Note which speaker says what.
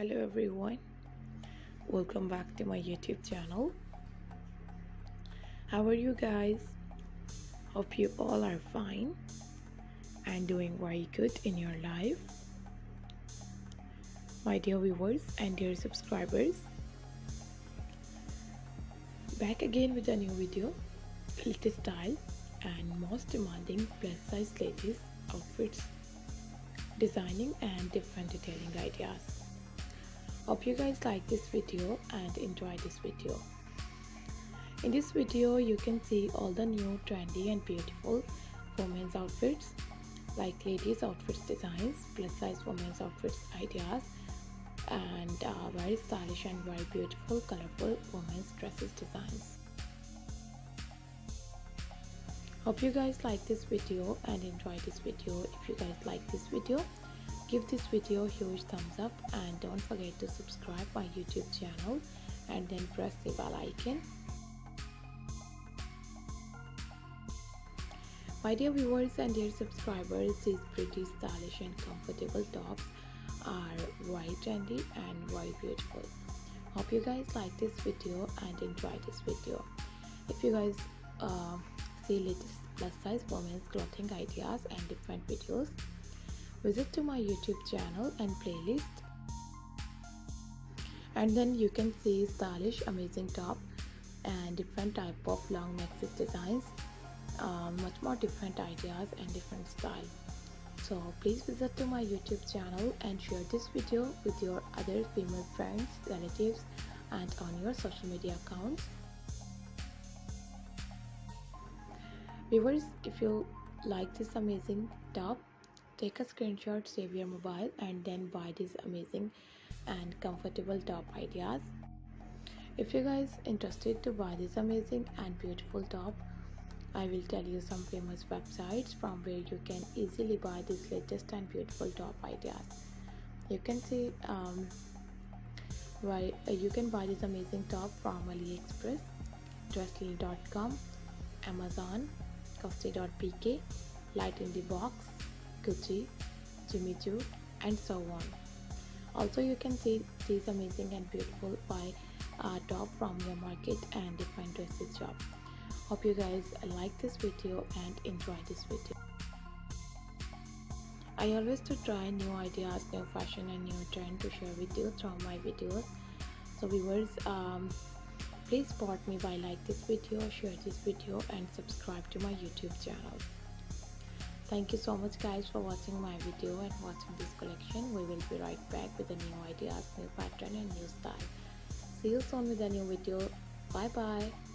Speaker 1: hello everyone. Welcome back to my youtube channel. How are you guys? Hope you all are fine and doing very good in your life. My dear viewers and dear subscribers back again with a new video latest style and most demanding plus size ladies outfits designing and different detailing ideas hope you guys like this video and enjoy this video. In this video you can see all the new trendy and beautiful women's outfits like ladies outfits designs plus size women's outfits ideas and uh, very stylish and very beautiful colorful women's dresses designs. Hope you guys like this video and enjoy this video. If you guys like this video give this video a huge thumbs up and don't forget to subscribe my youtube channel and then press the bell icon. My dear viewers and dear subscribers these pretty stylish and comfortable tops are very trendy and very beautiful. Hope you guys like this video and enjoy this video. If you guys uh, see latest plus size women's clothing ideas and different videos visit to my youtube channel and playlist. And then you can see stylish amazing top and different type of long neck designs. Uh, much more different ideas and different style. So please visit to my youtube channel and share this video with your other female friends relatives and on your social media accounts. Viewers if you like this amazing top take a screenshot save your mobile and then buy these amazing and comfortable top ideas. If you guys interested to buy this amazing and beautiful top I will tell you some famous websites from where you can easily buy this latest and beautiful top ideas. You can see um, why uh, you can buy this amazing top from AliExpress dressly.com Amazon Costi.pk, Light in the Box, Gucci, Jimmy Choo, and so on. Also, you can see these amazing and beautiful buy uh, top from your market and different dresses shop. Hope you guys like this video and enjoy this video. I always to try new ideas, new fashion and new trend to share with you through my videos. So viewers, um, Please support me by like this video, share this video and subscribe to my YouTube channel. Thank you so much guys for watching my video and watching this collection. We will be right back with the new ideas, new pattern and new style. See you soon with a new video. Bye bye.